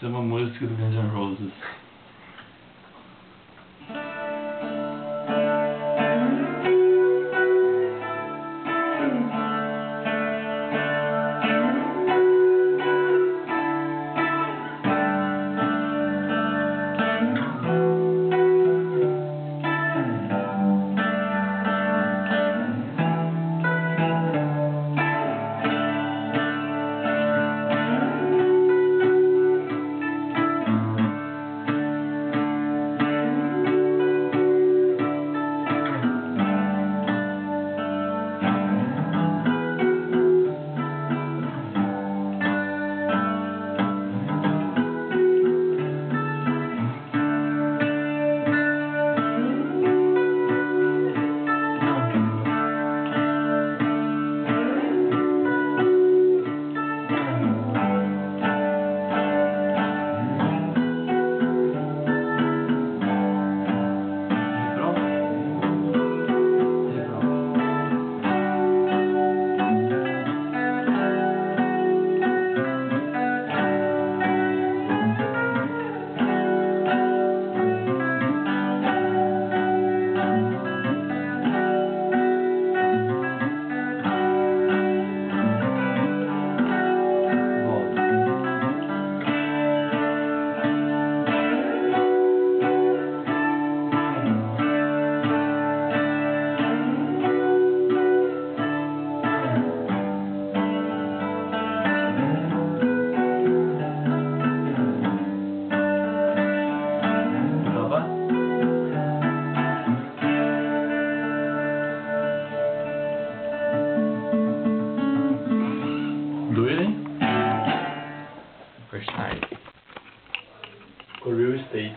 Some of música do Guns N' Roses. Doer, hein? First night. Com real estate.